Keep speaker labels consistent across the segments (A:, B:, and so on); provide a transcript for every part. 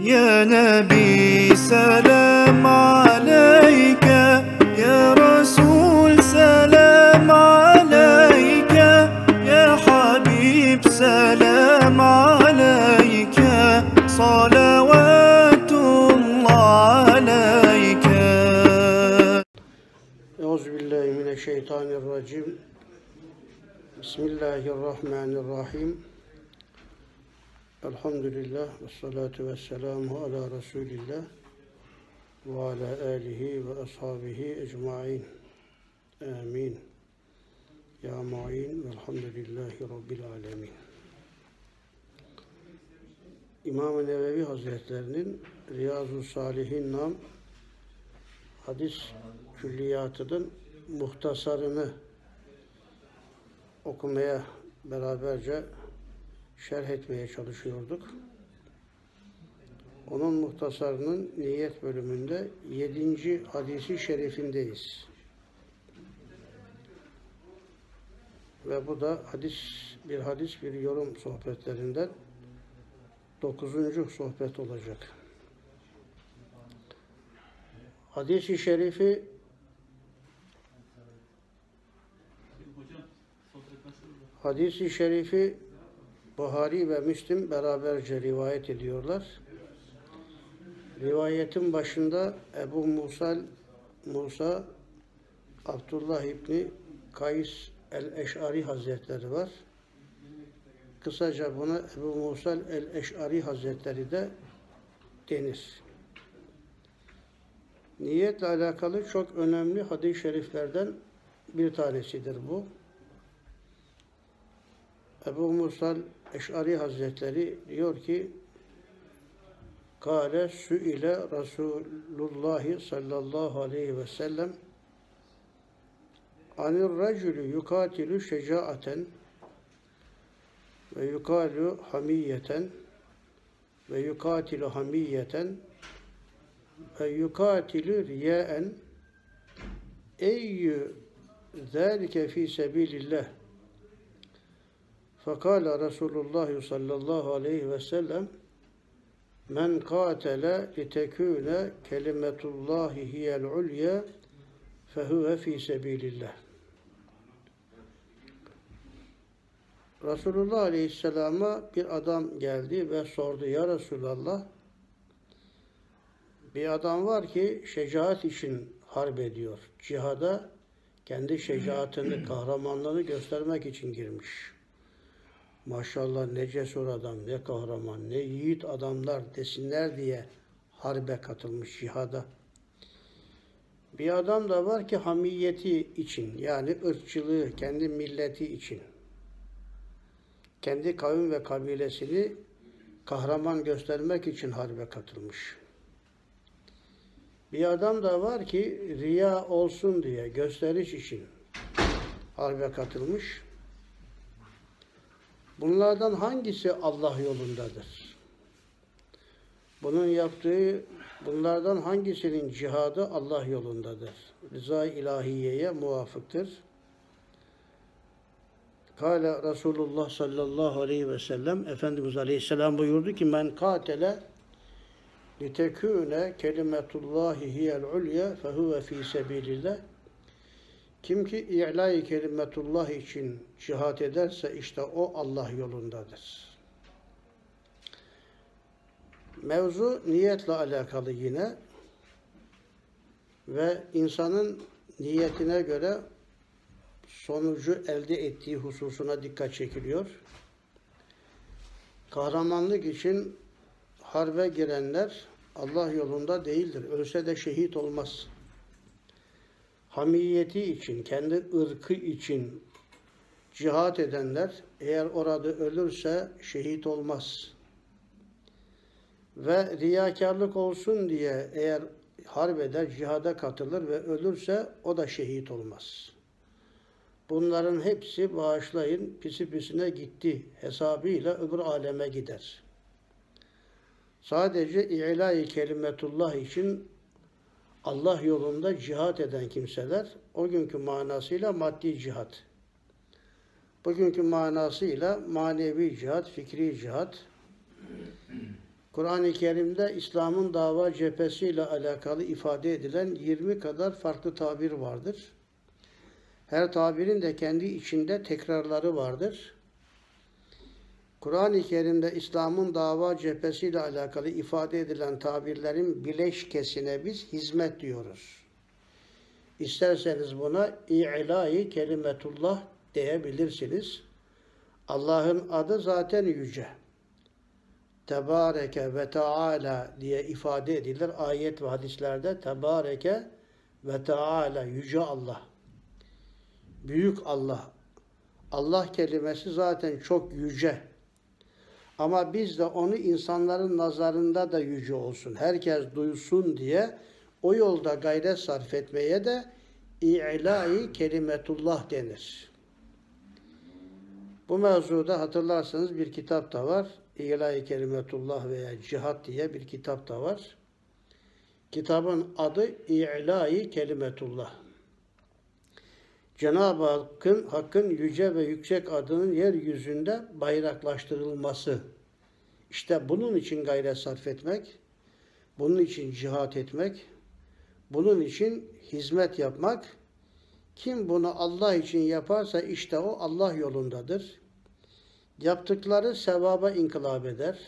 A: يا نبي سلام عليك يا رسول سلام عليك يا حبيب سلام عليك صلوات الله عليك
B: Euzu billahi mineşşeytanirracim. Bismillahirrahmanirrahim. Elhamdülillah ve salatu ve selamu ala Resulillah ve ala alihi ve ashabihi ecmain. Amin. Ya mu'in velhamdülillahi rabbil alemin. İmam-ı Nevevi Hazretlerinin Riyazu Salihin nam hadis külliyatıdır muhtasarını okumaya beraberce şerh etmeye çalışıyorduk. Onun muhtasarının niyet bölümünde 7. hadisi şerifindeyiz. Ve bu da hadis bir hadis bir yorum sohbetlerinden 9. sohbet olacak. Hadis-i şerifi Hadis-i şerifi Buhari ve Müslim beraberce rivayet ediyorlar. Rivayetin başında Ebu Musa Musa Abdullah İbni Kays el-Eş'ari Hazretleri var. Kısaca buna Ebu Musa el-Eş'ari Hazretleri de denir. Niyetle alakalı çok önemli hadis-i şeriflerden bir tanesidir bu. Ebu Musal Eş'ari Hazretleri diyor ki Kale ile Resulullah sallallahu aleyhi ve sellem anir racülü yukatilu şecaaten ve yukalu hamiyeten ve yukatilu hamiyeten ve yukatilu riyaen eyyü zâlike fî sebîlillah Fakala Resulullah sallallahu aleyhi ve sellem Men katele litekûne kelimetullahi hiyel ulye fehüve fi sebilillah. Resulullah Aleyhisselam'a bir adam geldi ve sordu ya Resulallah bir adam var ki şecaat için harp ediyor. Cihada kendi şecaatini, kahramanlığını göstermek için girmiş. Maşallah ne cesur adam, ne kahraman, ne yiğit adamlar desinler diye harbe katılmış cihada. Bir adam da var ki hamiyeti için yani ırkçılığı, kendi milleti için. Kendi kavim ve kabilesini kahraman göstermek için harbe katılmış. Bir adam da var ki riya olsun diye gösteriş için harbe katılmış. Bunlardan hangisi Allah yolundadır? Bunun yaptığı, bunlardan hangisinin cihadı Allah yolundadır? Rıza ilahiyeye muvafıktır. Kale Resulullah sallallahu aleyhi ve sellem Efendimiz aleyhisselam buyurdu ki men katele litekûne kelimetullahi hiyel ulya fehuve fî sebilillah kim ki i'la-i kelimetullah için cihat ederse işte o Allah yolundadır. Mevzu niyetle alakalı yine ve insanın niyetine göre sonucu elde ettiği hususuna dikkat çekiliyor. Kahramanlık için harbe girenler Allah yolunda değildir. Ölse de şehit olmaz hamiyeti için, kendi ırkı için cihat edenler eğer orada ölürse şehit olmaz. Ve riyakarlık olsun diye eğer harbeder, cihada katılır ve ölürse o da şehit olmaz. Bunların hepsi bağışlayın, pisi pisine gitti hesabıyla öbür aleme gider. Sadece i'la-i kelimetullah için Allah yolunda cihat eden kimseler o günkü manasıyla maddi cihat. Bugünkü manasıyla manevi cihat, fikri cihat. Kur'an-ı Kerim'de İslam'ın dava cephesiyle alakalı ifade edilen 20 kadar farklı tabir vardır. Her tabirin de kendi içinde tekrarları vardır. Kur'an-ı Kerim'de İslam'ın dava cephesiyle alakalı ifade edilen tabirlerin bileşkesine biz hizmet diyoruz. İsterseniz buna i'lâi kelimetullah diyebilirsiniz. Allah'ın adı zaten yüce. Tebareke ve Teala diye ifade edilir ayet ve hadislerde. Tebareke ve Teala yüce Allah. Büyük Allah. Allah kelimesi zaten çok yüce. Ama biz de onu insanların nazarında da yüce olsun. Herkes duysun diye o yolda gayret sarf etmeye de i'lai kelimetullah denir. Bu mevzuda hatırlarsanız bir kitap da var. İlahi Kelimetullah veya Cihat diye bir kitap da var. Kitabın adı İlahi Kelimetullah. Cenab-ı Hakk'ın, Hakk'ın yüce ve yüksek adının yeryüzünde bayraklaştırılması. İşte bunun için gayret sarf etmek, bunun için cihat etmek, bunun için hizmet yapmak, kim bunu Allah için yaparsa işte o Allah yolundadır. Yaptıkları sevaba inkılap eder.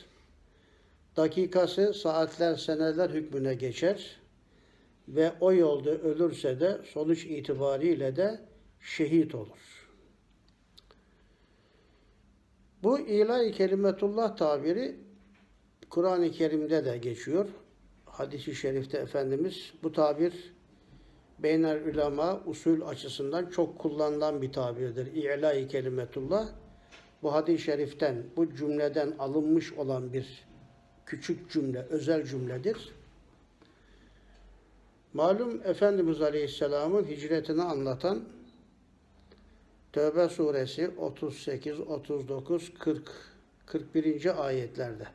B: Dakikası saatler, seneler hükmüne geçer. Ve o yolda ölürse de sonuç itibariyle de şehit olur. Bu ilahi kelimetullah tabiri Kur'an-ı Kerim'de de geçiyor. Hadis-i şerifte Efendimiz bu tabir beynel ulema usul açısından çok kullanılan bir tabirdir. İ'la-i kelimetullah bu hadis-i şeriften, bu cümleden alınmış olan bir küçük cümle, özel cümledir. Malum Efendimiz Aleyhisselam'ın hicretini anlatan Tövbe suresi 38, 39, 40, 41. ayetlerde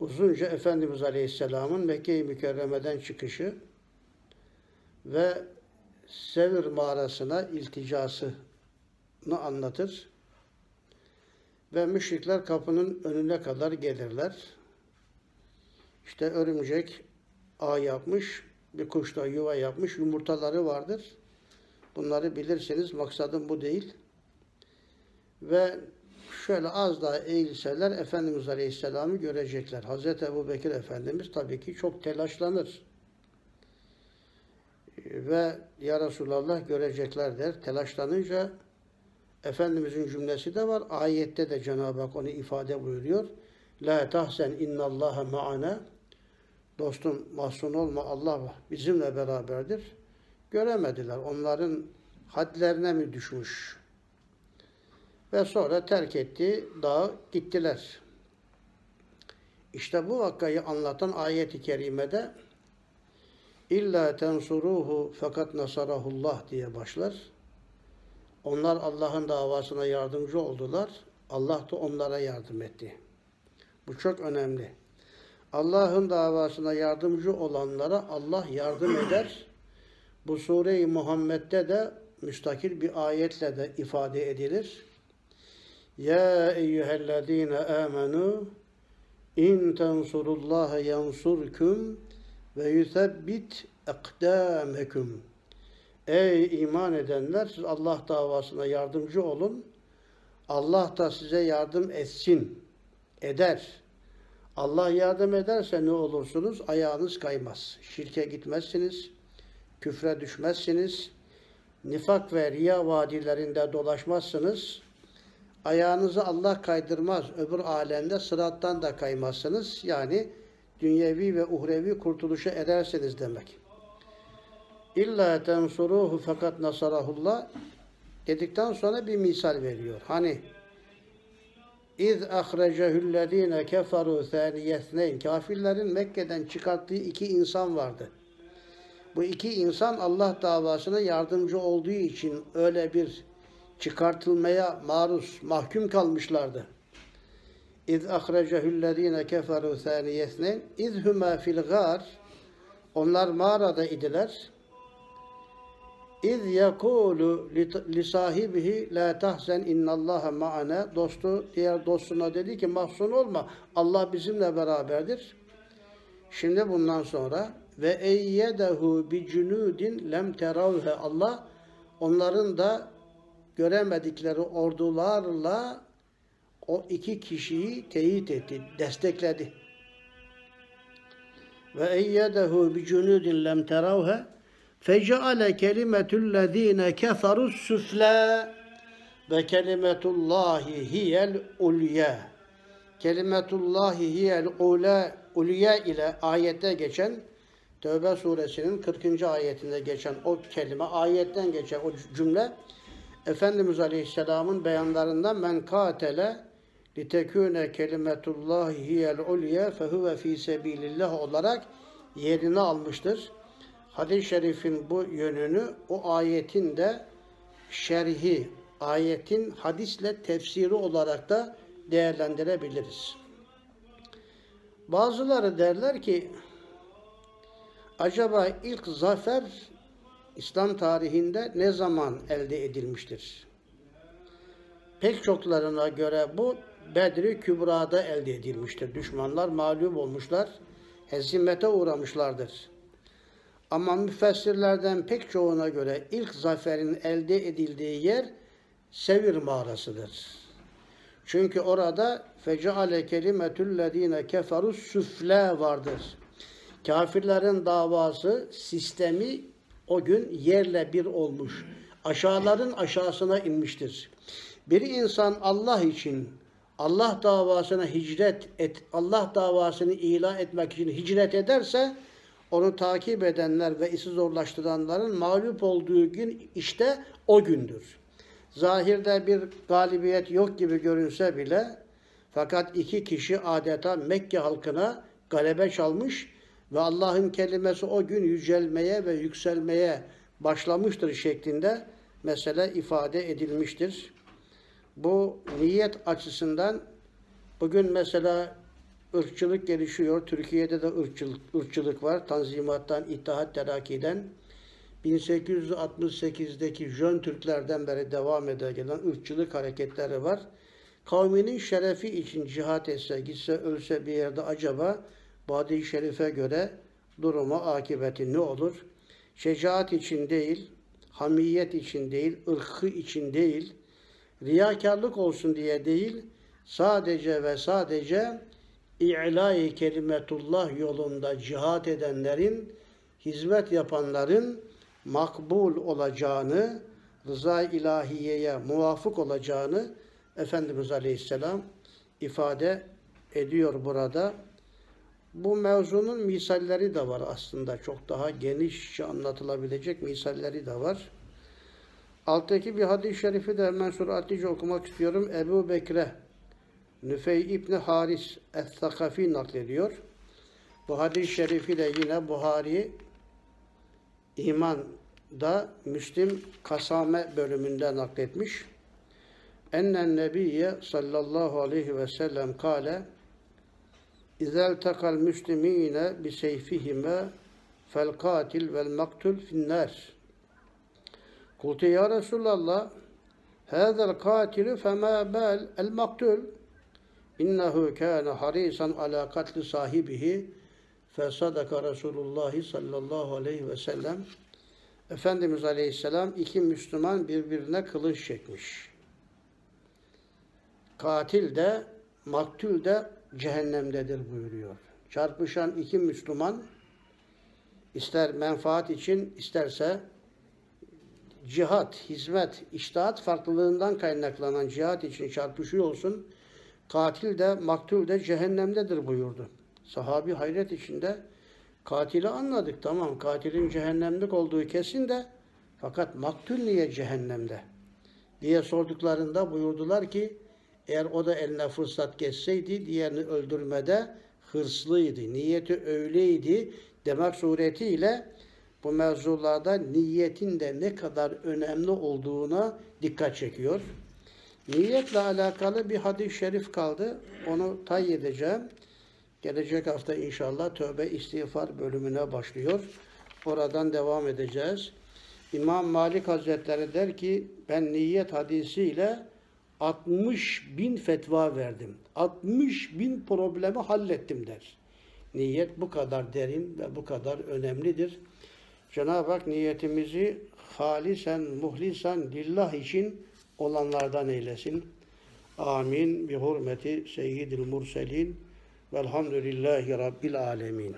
B: uzunca Efendimiz Aleyhisselam'ın Mekke-i Mükerreme'den çıkışı ve Sevr mağarasına ilticasını anlatır. Ve müşrikler kapının önüne kadar gelirler. İşte örümcek ağ yapmış, bir kuş da yuva yapmış, yumurtaları vardır. Bunları bilirseniz maksadım bu değil. Ve şöyle az daha eğilseler Efendimiz Aleyhisselam'ı görecekler. Hazreti Ebu Bekir Efendimiz tabii ki çok telaşlanır. Ve Ya Resulallah görecekler der. Telaşlanınca Efendimizin cümlesi de var. Ayette de Cenab-ı Hak onu ifade buyuruyor. La tahsen innallaha ma'ana Dostum mahzun olma Allah bizimle beraberdir. Göremediler. Onların hadlerine mi düşmüş? Ve sonra terk etti, dağı gittiler. İşte bu vakayı anlatan ayet-i kerimede İlla tensuruhu fakat nasarahullah diye başlar. Onlar Allah'ın davasına yardımcı oldular. Allah da onlara yardım etti. Bu çok önemli. Allah'ın davasına yardımcı olanlara Allah yardım eder. Bu sure-i Muhammed'de de müstakil bir ayetle de ifade edilir. Ya eyyühellezine amenu in tensurullaha yansurkum ve yusebbit ekdâmeküm. Ey iman edenler siz Allah davasına yardımcı olun. Allah da size yardım etsin, eder. Allah yardım ederse ne olursunuz? Ayağınız kaymaz. Şirke gitmezsiniz, küfre düşmezsiniz, nifak ve riya vadilerinde dolaşmazsınız. Ayağınızı Allah kaydırmaz. Öbür alemde sırattan da kaymazsınız. Yani dünyevi ve uhrevi kurtuluşa ederseniz demek. İlla tensuruhu fakat nasarahullah dedikten sonra bir misal veriyor. Hani İz ahrecehullezine keferu thaniyesneyn kafirlerin Mekke'den çıkarttığı iki insan vardı. Bu iki insan Allah davasına yardımcı olduğu için öyle bir çıkartılmaya maruz, mahkum kalmışlardı. İz ahrecehullezine keferu thaniyesneyn izhuma fil gar onlar mağarada idiler. İz yekulu li sahibihi la tahzen innallaha ma'ana dostu diğer dostuna dedi ki mahzun olma Allah bizimle beraberdir. Şimdi bundan sonra ve eyyedehu bi cunudin lem teravhe Allah onların da göremedikleri ordularla o iki kişiyi teyit etti, destekledi. Ve eyyedehu bi cunudin lem teravhe feceale kelimetüllezine keferus süfle ve kelimetullahi hiyel ulya. Kelimetullahi hiyel ula ulya ile ayette geçen Tövbe suresinin 40. ayetinde geçen o kelime, ayetten geçen o cümle Efendimiz Aleyhisselam'ın beyanlarından men katele litekûne kelimetullahi hiyel ulya fehuve fî sebilillah olarak yerini almıştır. Hadis-i şerifin bu yönünü o ayetin de şerhi, ayetin hadisle tefsiri olarak da değerlendirebiliriz. Bazıları derler ki acaba ilk zafer İslam tarihinde ne zaman elde edilmiştir? Pek çoklarına göre bu Bedri Kübra'da elde edilmiştir. Düşmanlar mağlup olmuşlar, hezimete uğramışlardır. Ama müfessirlerden pek çoğuna göre ilk zaferin elde edildiği yer Sevir mağarasıdır. Çünkü orada feceale kelimetüllezine keferus süfle vardır. Kafirlerin davası, sistemi o gün yerle bir olmuş. Aşağıların aşağısına inmiştir. Bir insan Allah için Allah davasına hicret et, Allah davasını ilan etmek için hicret ederse onu takip edenler ve işi zorlaştıranların mağlup olduğu gün işte o gündür. Zahirde bir galibiyet yok gibi görünse bile fakat iki kişi adeta Mekke halkına galebe çalmış ve Allah'ın kelimesi o gün yücelmeye ve yükselmeye başlamıştır şeklinde mesele ifade edilmiştir. Bu niyet açısından bugün mesela ırkçılık gelişiyor. Türkiye'de de ırkçılık, ırkçılık var. Tanzimattan, İttihat Terakki'den. 1868'deki Jön Türklerden beri devam ede gelen ırkçılık hareketleri var. Kavminin şerefi için cihat etse, gitse, ölse bir yerde acaba Badi Şerif'e göre duruma akıbeti ne olur? Şecaat için değil, hamiyet için değil, ırkı için değil, riyakarlık olsun diye değil, sadece ve sadece i'lâ-i kelimetullah yolunda cihat edenlerin, hizmet yapanların makbul olacağını, rıza ilahiyeye muvafık olacağını Efendimiz Aleyhisselam ifade ediyor burada. Bu mevzunun misalleri de var aslında. Çok daha genişçe anlatılabilecek misalleri de var. Alttaki bir hadis-i şerifi de hemen süratlice okumak istiyorum. Ebu Bekre Nüfey İbni Haris Es-Sakafi naklediyor. Bu hadis-i şerifi de yine Buhari İman'da Müslim Kasame bölümünde nakletmiş. Ennen Nebiye sallallahu aleyhi ve sellem kale İzel takal müslimine bi seyfihime fel katil vel maktul finnâr. Kultu ya Resulallah hâzel katilu femâ bel el maktul innehu kâne harisan ala katli sahibihi fesadaka Resulullah sallallahu aleyhi ve sellem Efendimiz Aleyhisselam iki Müslüman birbirine kılıç çekmiş. Katil de maktul de cehennemdedir buyuruyor. Çarpışan iki Müslüman ister menfaat için isterse cihat, hizmet, iştahat farklılığından kaynaklanan cihat için çarpışıyor olsun. Katil de maktul de cehennemdedir buyurdu. Sahabi hayret içinde katili anladık tamam katilin cehennemlik olduğu kesin de fakat maktul niye cehennemde diye sorduklarında buyurdular ki eğer o da eline fırsat geçseydi diğerini öldürmede hırslıydı. Niyeti öyleydi demek suretiyle bu mevzularda niyetin de ne kadar önemli olduğuna dikkat çekiyor. Niyetle alakalı bir hadis-i şerif kaldı. Onu tay edeceğim. Gelecek hafta inşallah tövbe istiğfar bölümüne başlıyor. Oradan devam edeceğiz. İmam Malik Hazretleri der ki ben niyet hadisiyle 60 bin fetva verdim. 60 bin problemi hallettim der. Niyet bu kadar derin ve bu kadar önemlidir. Cenab-ı Hak niyetimizi halisen, muhlisen, lillah için olanlardan eylesin. Amin. Bi hurmeti seyyidil murselin. Velhamdülillahi Rabbil alemin.